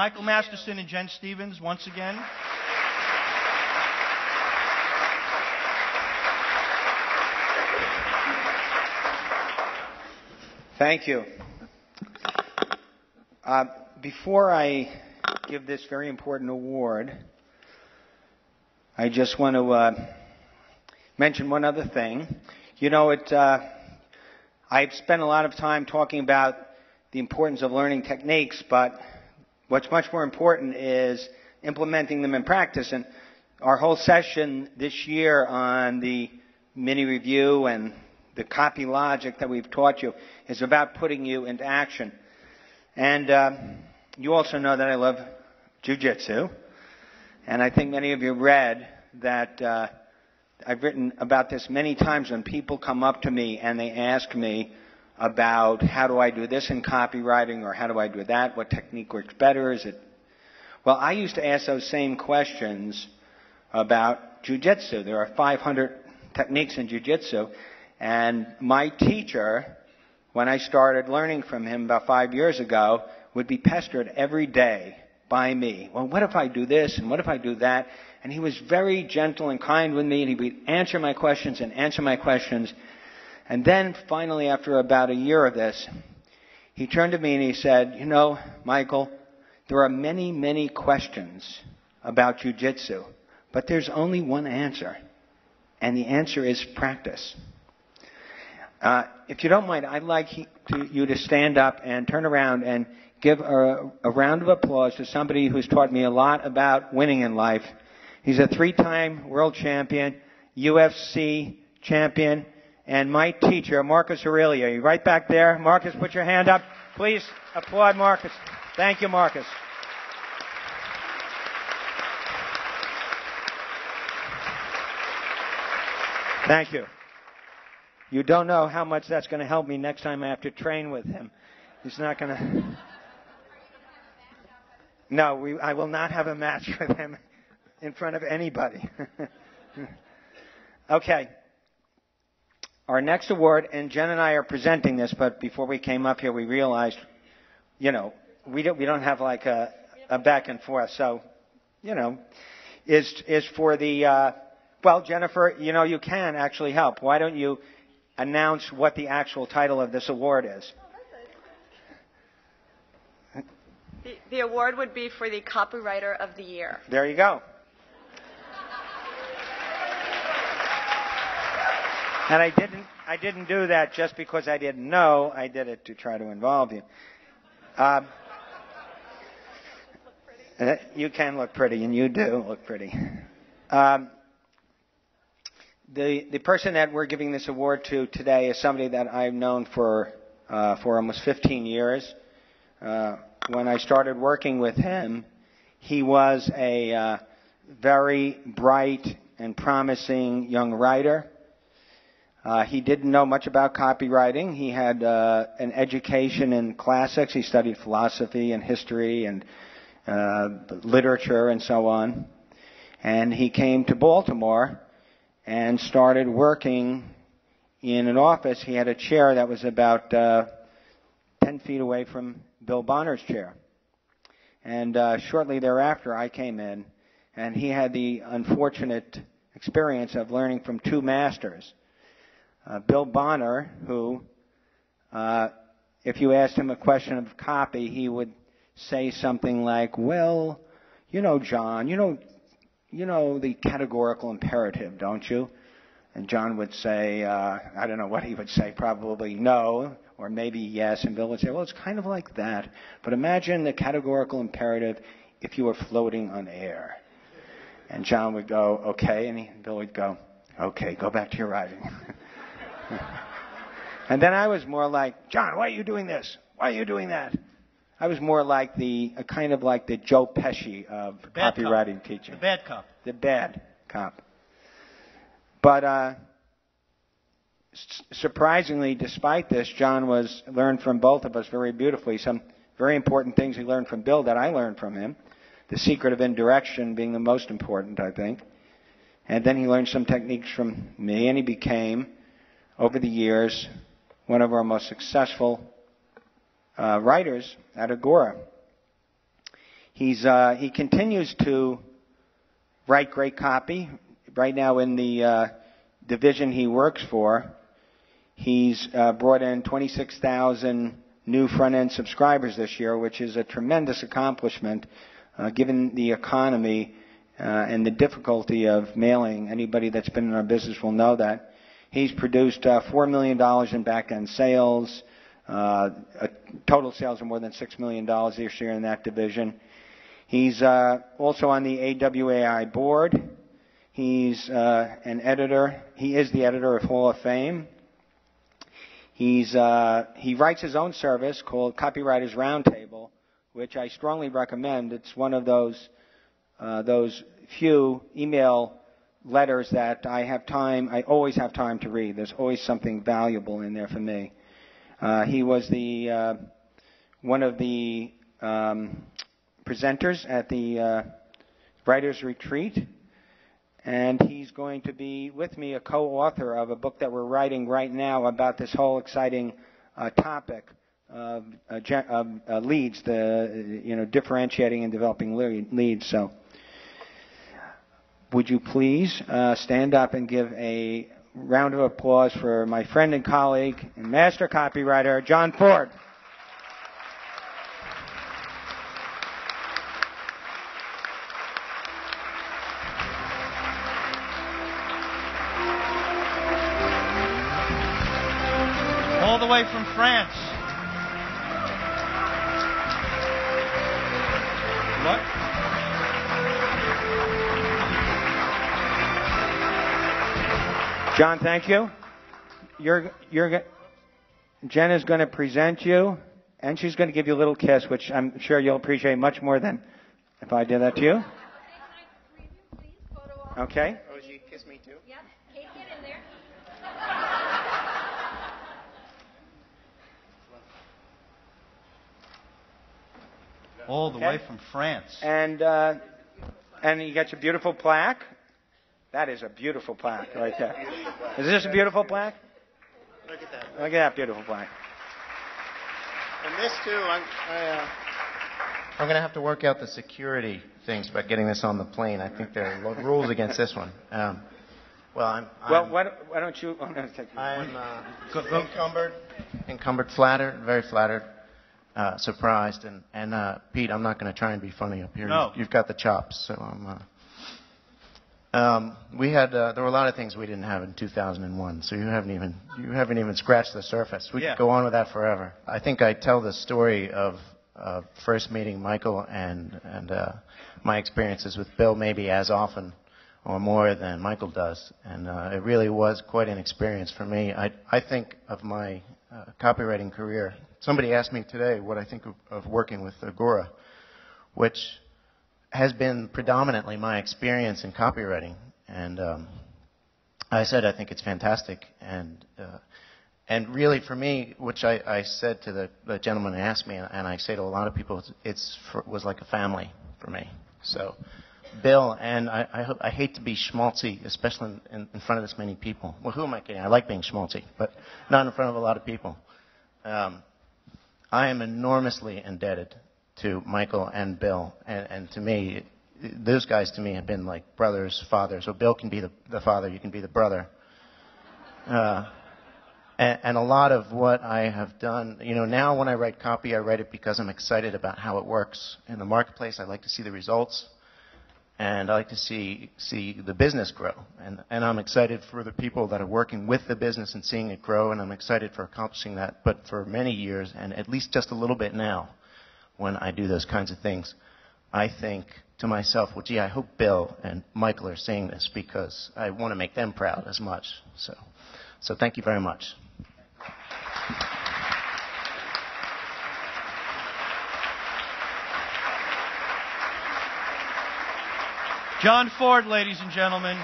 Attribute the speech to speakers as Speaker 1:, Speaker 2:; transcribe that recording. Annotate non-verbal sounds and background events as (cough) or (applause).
Speaker 1: Michael Masterson and Jen Stevens once again.
Speaker 2: Thank you. Uh, before I give this very important award, I just want to uh, mention one other thing. You know, it, uh, I've spent a lot of time talking about the importance of learning techniques, but what's much more important is implementing them in practice. And our whole session this year on the mini review and the copy logic that we've taught you is about putting you into action. And uh, you also know that I love jujitsu, and I think many of you read that uh, I've written about this many times when people come up to me and they ask me about how do I do this in copywriting or how do I do that? What technique works better? Is it? Well, I used to ask those same questions about jujitsu. There are 500 techniques in jujitsu, and my teacher, when I started learning from him about five years ago, would be pestered every day by me. Well, what if I do this and what if I do that? And he was very gentle and kind with me and he would answer my questions and answer my questions. And then finally, after about a year of this, he turned to me and he said, you know, Michael, there are many, many questions about jujitsu, but there's only one answer. And the answer is practice. Uh, if you don't mind, I'd like to, you to stand up and turn around and give a, a round of applause to somebody who's taught me a lot about winning in life. He's a three-time world champion, UFC champion, and my teacher, Marcus Aurelio. You right back there. Marcus, put your hand up. Please applaud Marcus. Thank you, Marcus. Thank you. You don't know how much that's going to help me next time I have to train with him. He's not going to. No, we, I will not have a match (laughs) with him in front of anybody. (laughs) okay. Our next award, and Jen and I are presenting this, but before we came up here, we realized, you know, we don't, we don't have like a, a back and forth. So, you know, is, is for the, uh, well, Jennifer, you know, you can actually help. Why don't you announce what the actual title of this award is?
Speaker 3: The, the award would be for the Copywriter of the Year.
Speaker 2: There you go. And I didn't, I didn't do that just because I didn't know. I did it to try to involve you. Um, uh, you can look pretty, and you do look pretty. Um, the the person that we're giving this award to today is somebody that I've known for uh, for almost 15 years. Uh, when I started working with him, he was a uh, very bright and promising young writer. Uh, he didn't know much about copywriting. He had uh, an education in classics. He studied philosophy and history and uh, literature and so on. And he came to Baltimore and started working in an office. He had a chair that was about uh, 10 feet away from Bill Bonner's chair. And uh, shortly thereafter, I came in, and he had the unfortunate experience of learning from two masters uh, Bill Bonner, who, uh, if you asked him a question of copy, he would say something like, "Well, you know, John, you know, you know the categorical imperative, don't you?" And John would say, uh, I don't know what he would say, probably no, or maybe yes. And Bill would say, well, it's kind of like that. But imagine the categorical imperative if you were floating on air. And John would go, okay. And, he, and Bill would go, okay, go back to your writing. (laughs) (laughs) and then I was more like, John, why are you doing this? Why are you doing that? I was more like the, kind of like the Joe Pesci of copywriting
Speaker 1: cop.
Speaker 2: teaching.
Speaker 1: The bad cop.
Speaker 2: The bad cop. But uh, s- surprisingly, despite this, John was learned from both of us very beautifully. Some very important things he learned from Bill that I learned from him. The secret of indirection being the most important, I think. And then he learned some techniques from me, and he became, over the years, one of our most successful uh, writers at Agora. He's, uh, he continues to write great copy. Right now, in the uh, division he works for, he's uh, brought in 26,000 new front end subscribers this year, which is a tremendous accomplishment uh, given the economy uh, and the difficulty of mailing. Anybody that's been in our business will know that. He's produced uh, $4 million in back end sales, uh, total sales of more than $6 million this year in that division. He's uh, also on the AWAI board. He's uh, an editor. He is the editor of Hall of Fame. He's, uh, he writes his own service called Copywriters Roundtable, which I strongly recommend. It's one of those, uh, those few email letters that I have time, I always have time to read. There's always something valuable in there for me. Uh, he was the, uh, one of the um, presenters at the uh, Writers Retreat, and he's going to be with me a co-author of a book that we're writing right now about this whole exciting uh, topic of, uh, uh, leads, the you know differentiating and developing leads. So, would you please uh, stand up and give a round of applause for my friend and colleague and master copywriter John Forde.
Speaker 1: All the way from France. What?
Speaker 2: John, thank you. You're, you're, Jen is going to present you, and she's going to give you a little kiss, which I'm sure you'll appreciate much more than if I did that to you. Okay.
Speaker 4: Oh, do you kiss me too? Yep. Kate, get in there.
Speaker 1: All the okay. way from France.
Speaker 2: And uh, and you got your beautiful plaque. That is a beautiful plaque right there. Is this a beautiful plaque?
Speaker 4: Look at that.
Speaker 2: Look at that beautiful plaque.
Speaker 4: And this too, I'm, I, uh, I'm going to have to work out the security things about getting this on the plane. I think there are rules against this one. Um, well, I'm, I'm,
Speaker 2: well, why don't, why don't you? Oh, no,
Speaker 4: I'm uh, encumbered, encumbered, flattered, very flattered, uh, surprised, and and uh, Pete, I'm not going to try and be funny up here.
Speaker 1: No.
Speaker 4: You've got the chops, so I'm. Uh, um, we had uh, there were a lot of things we didn't have in 2001, so you haven't even you haven't even scratched the surface. We
Speaker 1: yeah.
Speaker 4: could go on with that forever. I think I tell the story of uh, first meeting Michael and and uh, my experiences with Bill maybe as often or more than Michael does, and uh, it really was quite an experience for me. I I think of my uh, copywriting career. Somebody asked me today what I think of, of working with Agora, which has been predominantly my experience in copywriting, and um, I said I think it's fantastic, and uh, and really for me, which I, I said to the, the gentleman who asked me, and I say to a lot of people, it's, was like a family for me. So, Bill, and I, I, hope, I hate to be schmaltzy, especially in, in, front of this many people. Well, who am I kidding? I like being schmaltzy, but not in front of a lot of people. Um, I am enormously indebted to Michael and Bill, and, and to me, those guys to me have been like brothers, fathers. So Bill can be the, the father, you can be the brother. Uh, and, and a lot of what I have done, you know, now when I write copy, I write it because I'm excited about how it works in the marketplace. I like to see the results, and I like to see see the business grow. And and I'm excited for the people that are working with the business and seeing it grow, and I'm excited for accomplishing that. But for many years, and at least just a little bit now, when I do those kinds of things. I think to myself, well, gee, I hope Bill and Michael are seeing this because I want to make them proud as much. So, so thank you very much.
Speaker 1: John Forde, ladies and gentlemen.